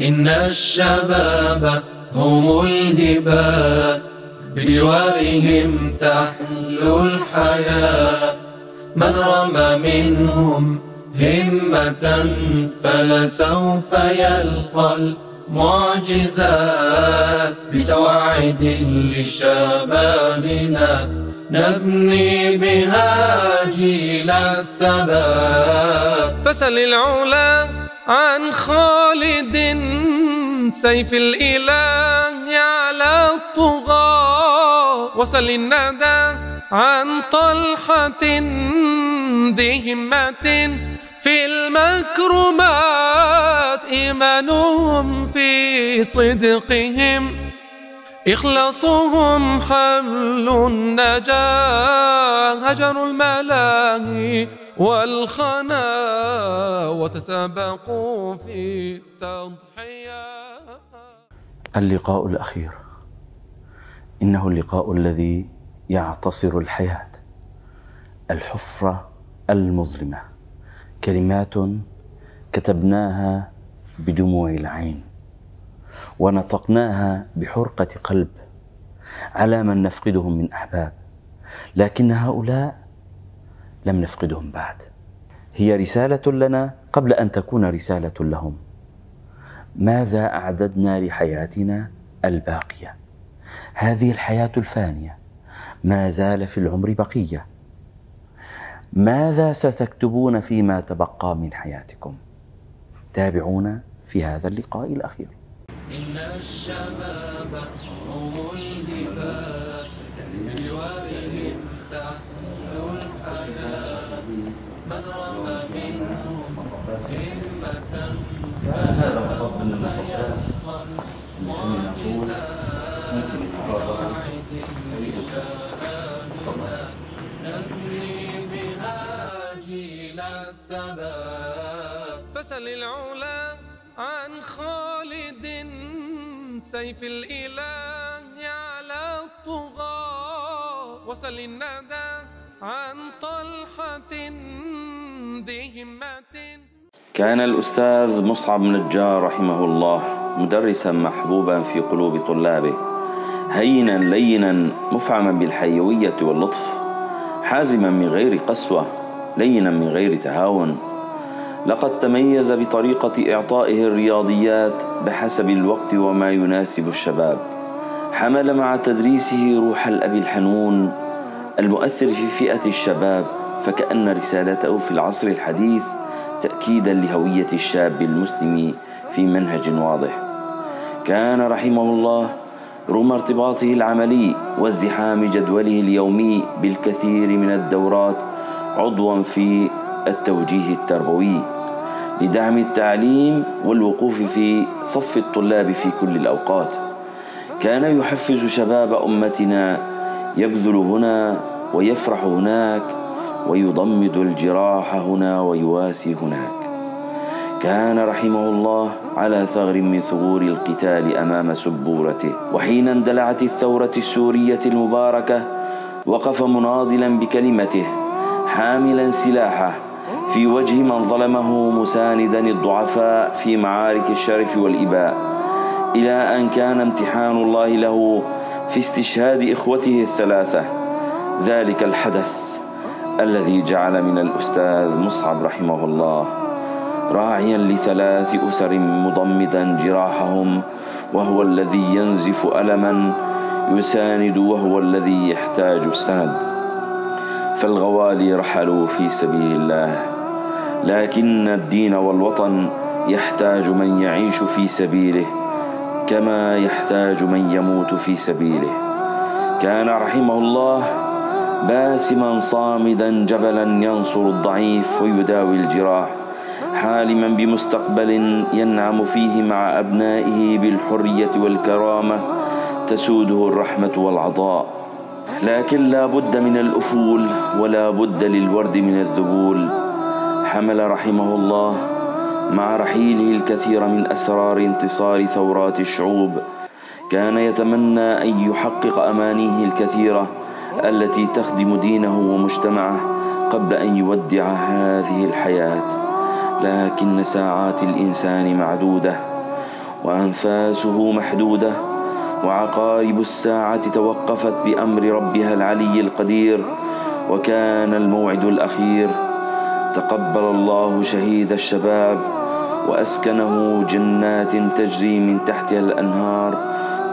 إن الشباب هم الهبات بجوارهم تحلو الحياة. من رمى منهم همة فلسوف يلقى المعجزات. بسواعد لشبابنا نبني بها جيل الثبات. فسل العلا عن خالد سيف الإله على الطغاة وسل الندى عن طلحة ذي همة في المكرمات. إيمانهم في صدقهم إخلاصهم حمل النجاة. هجروا الملاهي والخنا وتسابقوا في التضحية اللقاء الأخير. إنه اللقاء الذي يعتصر الحياة الحفرة المظلمة. كلمات كتبناها بدموع العين ونطقناها بحرقة قلب على من نفقدهم من أحباب. لكن هؤلاء لم نفقدهم بعد. هي رسالة لنا قبل أن تكون رسالة لهم. ماذا أعددنا لحياتنا الباقية؟ هذه الحياة الفانية. ما زال في العمر بقية. ماذا ستكتبون فيما تبقى من حياتكم؟ تابعونا في هذا اللقاء الأخير. إن الشباب فسل العلا عن خالد سيف الإله على الطغاة وسل الندى عن طلحة ذي همة كان الأستاذ مصعب نجار رحمه الله مدرسا محبوبا في قلوب طلابه هينا لينا مفعما بالحيوية واللطف حازما من غير قسوة لينا من غير تهاون. لقد تميز بطريقة إعطائه الرياضيات بحسب الوقت وما يناسب الشباب. حمل مع تدريسه روح الأب الحنون المؤثر في فئة الشباب فكأن رسالته في العصر الحديث تأكيدا لهوية الشاب المسلم في منهج واضح. كان رحمه الله رغم ارتباطه العملي وازدحام جدوله اليومي بالكثير من الدورات عضوا في التوجيه التربوي. لدعم التعليم والوقوف في صف الطلاب في كل الأوقات. كان يحفز شباب أمتنا يبذل هنا ويفرح هناك ويضمد الجراح هنا ويواسي هناك. كان رحمه الله على ثغر من ثغور القتال أمام سبورته. وحين اندلعت الثورة السورية المباركة وقف مناضلا بكلمته حاملا سلاحه في وجه من ظلمه مساندا الضعفاء في معارك الشرف والإباء. إلى أن كان امتحان الله له في استشهاد إخوته الثلاثة. ذلك الحدث الذي جعل من الأستاذ مصعب رحمه الله راعيا لثلاث أسر مضمدا جراحهم وهو الذي ينزف ألما يساند وهو الذي يحتاج السند. فالغوالي رحلوا في سبيل الله. لكن الدين والوطن يحتاج من يعيش في سبيله كما يحتاج من يموت في سبيله. كان رحمه الله باسما صامدا جبلا ينصر الضعيف ويداوي الجراح حالما بمستقبل ينعم فيه مع أبنائه بالحرية والكرامة تسوده الرحمة والعطاء. لكن لا بد من الأفول ولا بد للورد من الذبول. حمل رحمه الله مع رحيله الكثير من أسرار انتصار ثورات الشعوب. كان يتمنى أن يحقق أمانيه الكثيرة التي تخدم دينه ومجتمعه قبل أن يودع هذه الحياة. لكن ساعات الإنسان معدودة وأنفاسه محدودة وعقارب الساعة توقفت بأمر ربها العلي القدير وكان الموعد الأخير تقبل الله شهيد الشباب وأسكنه جنات تجري من تحتها الأنهار.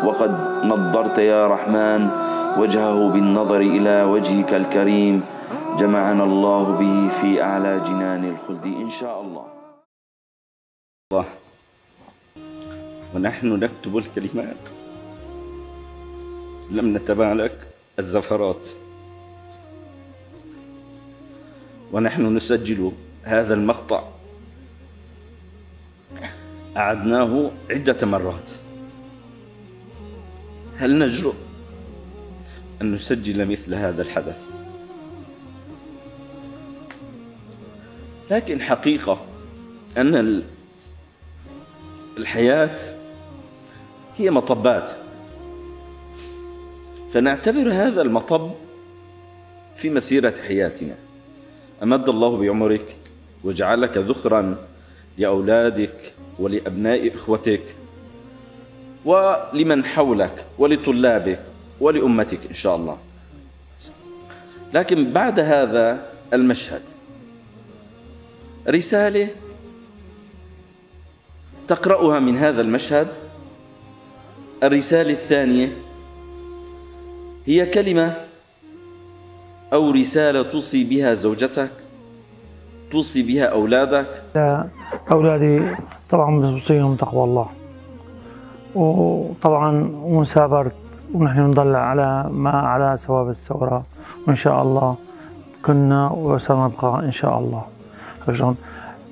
وقد نضرت يا رحمن وجهه بالنظر إلى وجهك الكريم. جمعنا الله به في أعلى جنان الخلد إن شاء الله الله. ونحن نكتب الكلمات. لم نتبع لك الزفرات. ونحن نسجل هذا المقطع. أعدناه عدة مرات. هل نجرؤ أن نسجل مثل هذا الحدث؟ لكن حقيقة أن ال- الحياة هي مطبات. فنعتبر هذا المطب في مسيرة حياتنا. أمد الله بعمرك وجعلك ذخرا لأولادك ولأبناء إخوتك ولمن حولك ولطلابك ولأمتك إن شاء الله. لكن بعد هذا المشهد رسالة تقرأها من هذا المشهد. الرسالة الثانية هي كلمة أو رسالة توصي بها زوجتك توصي بها أولادك؟ أولادي طبعا بوصيهم تقوى الله. وطبعا ومثابرة ونحن بنضل على ما على ثواب الثورة. وإن شاء الله كنا وسنبقى إن شاء الله؟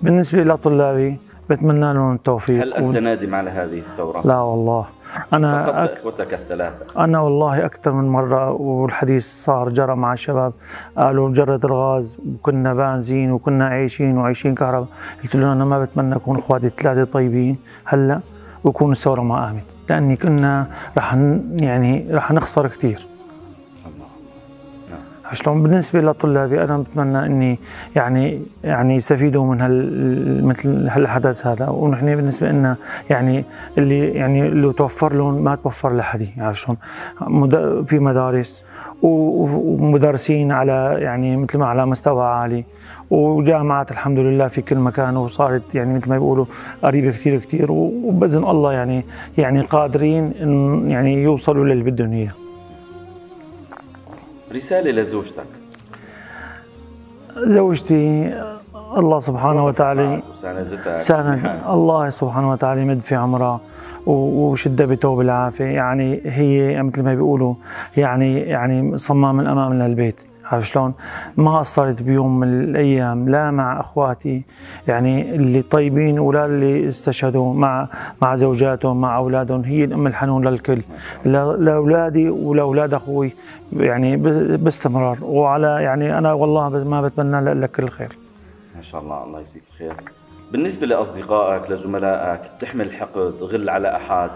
بالنسبة لطلابي بتمنى لهم التوفيق. هل أنت نادم على هذه الثورة؟ لا والله. أنا فقدت أك... إخوتك الثلاثة. أنا والله أكثر من مرة والحديث صار جرى مع الشباب. قالوا جرد الغاز وكنا بنزين وكنا عايشين وعايشين كهرباء. قلت لهم أنا ما بتمنى أكون إخواتي الثلاثة طيبين هلأ ويكون الثورة ما قامت لأني كنا رح يعني رح نخسر كثير شلون؟ بالنسبة لطلابي أنا بتمنى إني يعني يعني يستفيدوا من هال مثل هالحدث هذا. ونحن بالنسبة لنا يعني اللي يعني اللي توفر لهم ما توفر لحد عارف شلون؟ في مدارس ومدرسين على يعني مثل ما على مستوى عالي. وجامعات الحمد لله في كل مكان وصارت يعني مثل ما بيقولوا قريبة كثير كثير وبإذن الله يعني يعني قادرين يعني يوصلوا للي بدهم إياه. رسالة لزوجتك. زوجتي الله سبحانه وتعالى ساند. الله سبحانه وتعالى يمد في عمرها وشدها بتوب العافية. يعني هي مثل ما بيقولوا يعني يعني صمام الأمام للبيت عارف شلون؟ ما قصرت بيوم من الأيام لا مع أخواتي يعني اللي طيبين ولا اللي استشهدوا مع مع زوجاتهم مع أولادهم هي الأم الحنون للكل. لأولادي ولأولاد أخوي يعني باستمرار. وعلى يعني أنا والله ما بتمنى لك كل الخير ما شاء الله الله يجزيك الخير بالنسبة لأصدقائك لزملائك بتحمل حقد غل على أحد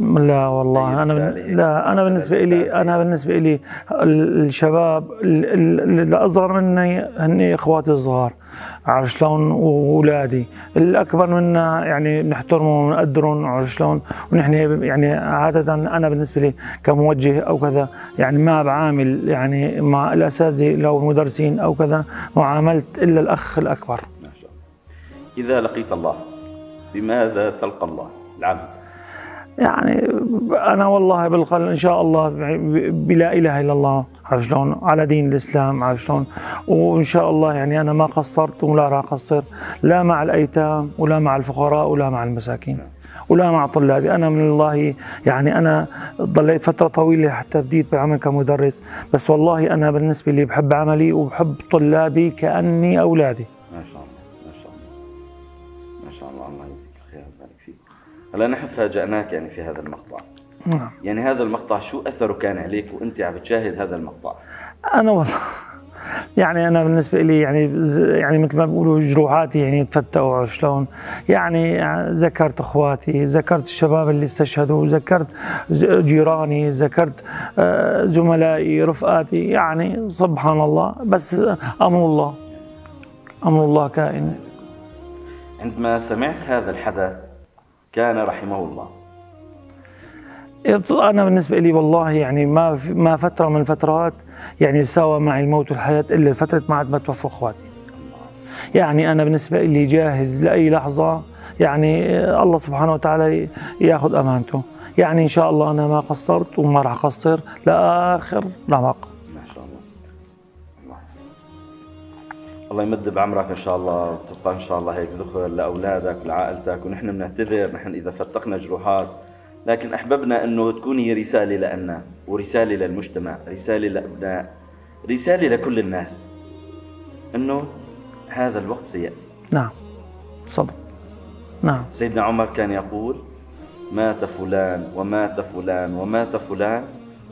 لا والله. أي أنا؟ لا أنا بالنسبة لي أنا بالنسبة لي ال- الشباب ال- ال- الأصغر مني هن إخواتي الصغار. عارف شلون؟ واولادي الأكبر منا يعني بنحترمهم ونقدرهم عارف شلون؟ ونحن يعني عادة أنا بالنسبة لي كموجه أو كذا يعني ما بعامل يعني مع الأساتذة لو المدرسين أو كذا معاملت إلا الأخ الأكبر. ما شاء الله. إذا لقيت الله بماذا تلقى الله؟ العمل. يعني أنا والله بالقلب إن شاء الله بلا إله إلا الله عارف شلون؟ على دين الإسلام عارف شلون؟ وإن شاء الله يعني أنا ما قصرت ولا راح أقصر لا مع الأيتام ولا مع الفقراء ولا مع المساكين ولا مع طلابي. أنا من الله يعني أنا ضليت فترة طويلة حتى بديت بعمل كمدرس بس والله أنا بالنسبة لي بحب عملي وبحب طلابي كأني أولادي. ما شاء الله ما شاء الله ما شاء الله الله يجزيك الخير ويبارك فيك هلا نحن فاجأناك يعني في هذا المقطع. نعم. يعني هذا المقطع شو أثره كان عليك وأنت عم بتشاهد هذا المقطع؟ أنا والله يعني أنا بالنسبة لي يعني يعني مثل ما بيقولوا جروحاتي يعني تفتقوا عرفت شلون؟ يعني ذكرت أخواتي، ذكرت الشباب اللي استشهدوا، ذكرت جيراني، ذكرت آه، زملائي، رفقاتي، يعني سبحان الله. بس أمر الله. أمر الله كائن. عندما سمعت هذا الحدث كان رحمه الله. أنا بالنسبة لي والله يعني ما ما فترة من الفترات يعني ساوى معي الموت والحياة إلا فتره ما عاد ما توفوا أخواتي. يعني أنا بالنسبة لي جاهز لأي لحظة يعني الله سبحانه وتعالى ياخذ أمانته. يعني إن شاء الله أنا ما قصرت وما راح أقصر لاخر رمق الله يمد بعمرك إن شاء الله وتبقى إن شاء الله هيك ذخر لأولادك ولعائلتك ونحن بنعتذر نحن إذا فتقنا جروحات. لكن أحببنا إنه تكون هي رسالة لنا ورسالة للمجتمع رسالة لأبناء رسالة لكل الناس إنه هذا الوقت سيأتي. نعم. صدق. نعم. سيدنا عمر كان يقول مات فلان ومات فلان ومات فلان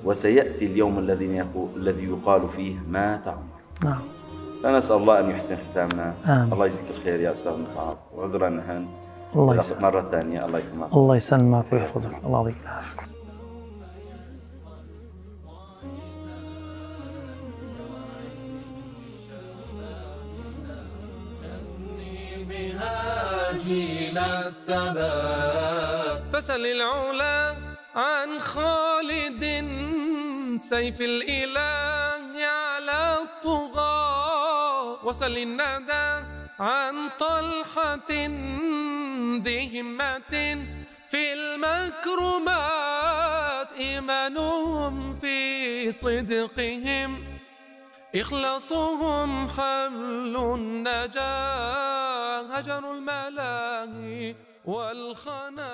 وسيأتي اليوم الذي يقول الذي يقال فيه مات عمر. نعم. فنسأل الله أن يحسن ختامنا. آمين. الله يجزيك الخير يا أستاذ مصعب. وعذرا نهان الله يسلمك. مرة ثانية. الله يكرمك. الله يسلمك. ويحفظك الله يعطيك العافية. فسل العلا عن خالد سيف الإله. وسل الندى عن طلحة ذي همة في المكرمات إيمانهم في صدقهم إخلاصهم حمل النجاة هجروا الملاهي والخنا